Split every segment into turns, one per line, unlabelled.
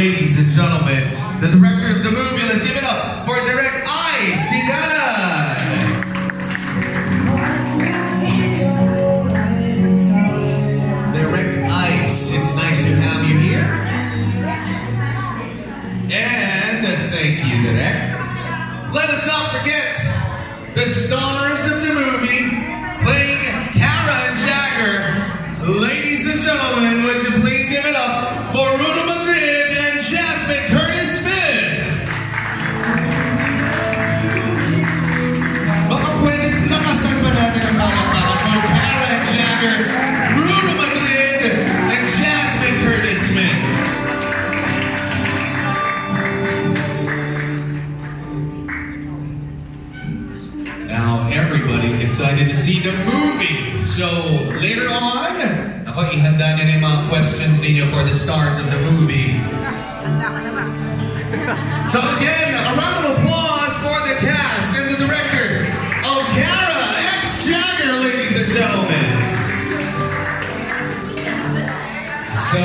Ladies and gentlemen, the director of the movie, let's give it up for Direct I, Sigana! Direct Ice, it's nice to have you here. And thank you, Direct. Let us not forget the stars of the movie playing Cara and Jagger. Ladies and gentlemen, would you please give it up everybody's excited to see the movie. So later on, ako ihanda niyo na yung mga questions ninyo for the stars of the movie. So again, a round of applause for the cast and the director of Cara X Jagger, ladies and gentlemen. So,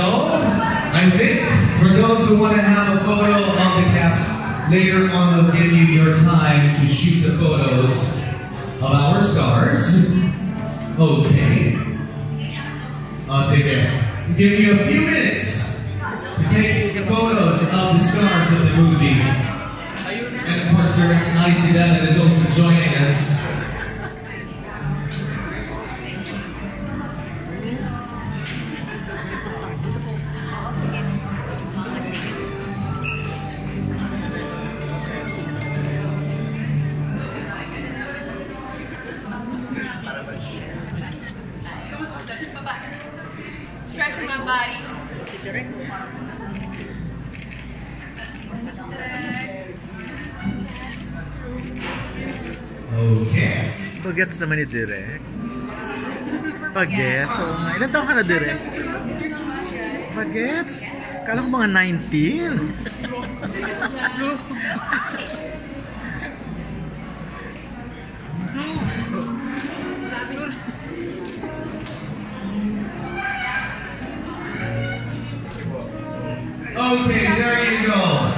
I think for those who want to have a photo of the cast, later on we'll give you your time to shoot the photos of our stars. Okay. I'll say there. Give you a few minutes to take photos of the stars of the movie. And of course, Director Icy Bennett is also joining us.
Stretching my body.
Okay.
Bagets naman ni Direk. Bagets? Oo nga. Ilan taon ka na, Direk? Bagets? Kala ko mga 19.
Okay, there you go.